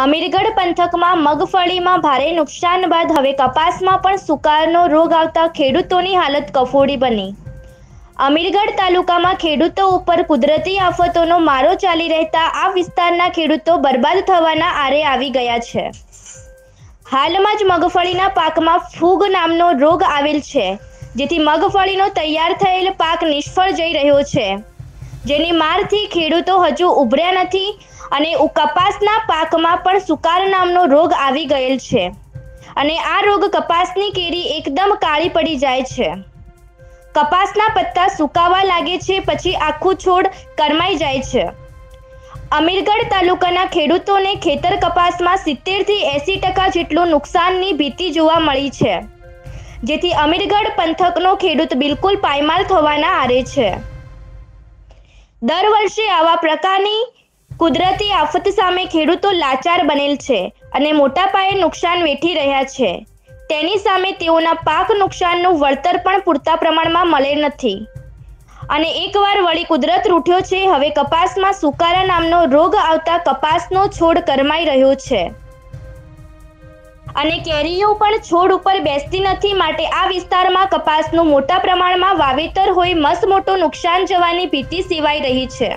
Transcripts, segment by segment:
અમીરગઢ પંથકમાં મગફળીમાં ભારે નુકસાન બાદ હવે કપાસમાં પણ સુકારનો રોગ આવતા ખેડૂતોની હાલત કફોડી બની. અમીરગઢ તાલુકામાં ખેડૂતો ઉપર કુદરતી આફતોનો મારો ચાલી રહેતા આ વિસ્તારના ખેડૂતો બરબાદ થવાના આરે આવી ગયા છે. હાલમાં જ મગફળીના પાકમાં ફૂગ નામનો રોગ આવેલ છે, જેથી મગફળીનો તૈયાર થયેલ પાક નિષ્ફળ જઈ રહ્યો છે. જેની મારથી ખેડૂતો હજુ ઉભર્યા નથી અને કપાસના પાકમાં પણ સુકાર નામનો રોગ આવી ગયેલ છે. અને આ રોગ કપાસની કેરી એકદમ કાળી પડી જાય છે. કપાસના પત્તા સુકાવા લાગે છે પછી આખું છોડ કરમાઈ જાય છે. અમીરગઢ તાલુકાના ખેડૂતોને ખેતર કપાસમાં સિત્તેરથી એંસી ટકા જેટલું નુકસાનની ભીતિ જોવા મળી છે. જેથી અમીરગઢ પંથકનો ખેડૂત બિલકુલ પાયમાલ થવાના આરે છે. દર વર્ષે આવા પ્રકારની કુદરતી આફત સામે ખેડૂતો લાચાર બનેલ છે અને મોટા પાયે નુકસાન વેઠી રહ્યા છે. તેની સામે તેઓના પાક નુકસાનનું વળતર પણ પૂરતા પ્રમાણમાં મળે નથી. અને એકવાર વળી કુદરત રૂઠ્યો છે, હવે કપાસમાં સુકારા નામનો રોગ આવતા કપાસનો છોડ કરમાઈ રહ્યો છે. અને કેરીઓ પણ છોડ ઉપર બેસતી નથી. માટે આ વિસ્તારમાં કપાસનું મોટા પ્રમાણમાં વાવેતર હોય મસ મોટું નુકસાન જવાની ભીતિ સેવાઈ રહી છે.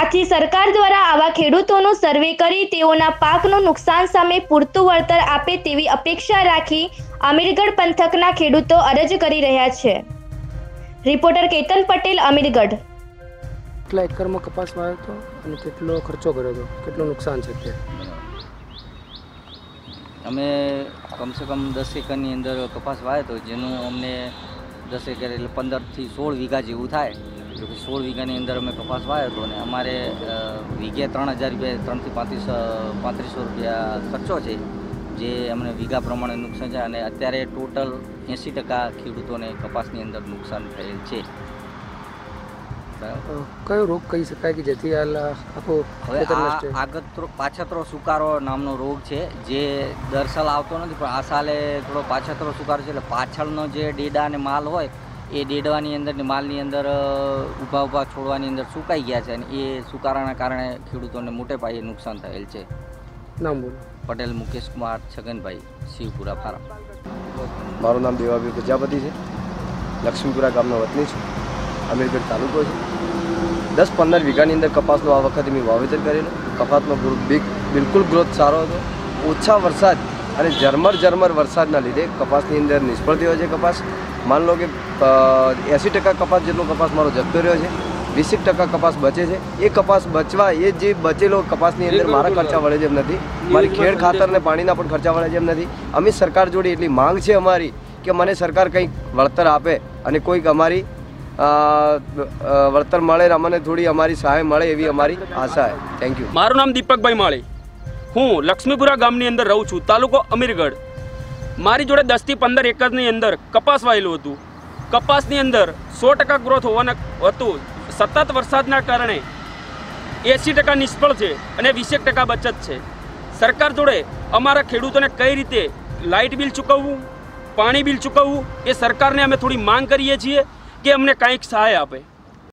આથી સરકાર દ્વારા આવા ખેડૂતોનું સર્વે કરી તેઓના પાકનું નુકસાન સામે પૂરતું વળતર આપે તેવી અપેક્ષા રાખી અમીરગઢ પંથકના ખેડૂતો અરજ કરી રહ્યા છે. રિપોર્ટર કેતન પટેલ, અમીરગઢ. કેટલા એકરમાં કપાસ વાવ્યો હતો અને કેટલો ખર્ચો કર્યો હતો? કેટલું નુકસાન છે અત્યારે? અમે કમસે કમ દસ એકરની અંદર કપાસ વાવ્યો હતો જેનું અમને દસ એકર એટલે પંદરથી સોળ વીઘા જેવું થાય. કે સોળ વીઘાની અંદર અમે કપાસ વાવ્યો હતો અને અમારે વીઘે ત્રણ હજાર રૂપિયા, ત્રણથી પાંત્રીસ પાંત્રીસો રૂપિયા ખર્ચો છે, જે અમને વીઘા પ્રમાણે નુકસાન છે અને અત્યારે ટોટલ એંસી ટકા ખેડૂતોને કપાસની અંદર નુકસાન થયેલ છે. કયો રોગ કહી શકાય કે જેથી હાલ આખો હવે ખેતર આ નષ્ટ છે? આગતરો પાછતરો સુકારો નામનો રોગ છે જે દર સાલ આવતો નથી પણ આ સાલે થોડો પાછતરો સુકારો છે એટલે પાછળનો જે ડેડા અને માલ હોય એ ડેડવાની અંદર ને માલની અંદર ઊભા ઊભા છોડવાની અંદર સુકાઈ ગયા છે અને એ સુકારાના કારણે ખેડૂતોને મોટે પાયે નુકસાન થયેલ છે. નામ બોલો. પટેલ મુકેશ કુમાર છગનભાઈ શિવપુરા ફાર્મ મારું નામ દેવાભાઈ પ્રજાપતિ છે. લક્ષ્મીપુરા ગામનો વતની છું. અમીરગઢ તાલુકો છે. દસ પંદર વીઘાની અંદર કપાસનું આ વખતે મેં વાવેતર કરેલું. કપાસનો બિક- બિલકુલ ગ્રોથ સારો હતો. ઓછા વરસાદ અને ઝરમર ઝરમર વરસાદના લીધે કપાસની અંદર નિષ્ફળ થયો છે કપાસ. માન લો કે એંસી ટકા કપાસ જેટલો કપાસ મારો જતો રહ્યો છે વીસેક ટકા કપાસ બચે છે. એ કપાસ બચવા એ જે બચેલો કપાસની અંદર મારા ખર્ચા વળે જેમ નથી. મારી ખેડ ખાતર ને પાણીના પણ ખર્ચા વળે જેમ નથી. અમે સરકાર જોડે એટલી માંગ છે અમારી કે મને સરકાર કંઈક વળતર આપે અને કોઈક અમારી વળતર મળે અમને થોડી અમારી સહાય મળે એવી અમારી આશા છે. થેન્ક યુ મારું નામ દીપકભાઈ માળી. હું લક્ષ્મીપુરા ગામની અંદર રહું છું, તાલુકો અમીરગઢ. મારી જોડે દસથી પંદર એકરની અંદર કપાસ વાયેલું હતું. કપાસની અંદર સો ટકા ગ્રોથ હોવાના હતું. સતત વરસાદના કારણે એંસી ટકા નિષ્ફળ છે અને વીસેક ટકા બચત છે. સરકાર જોડે અમારા ખેડૂતોને કઈ રીતે લાઇટ બિલ ચૂકવવું, પાણી બિલ ચૂકવવું, એ સરકારને અમે થોડી માંગ કરીએ છીએ. કે અમને કાંઈક સહાય આપે.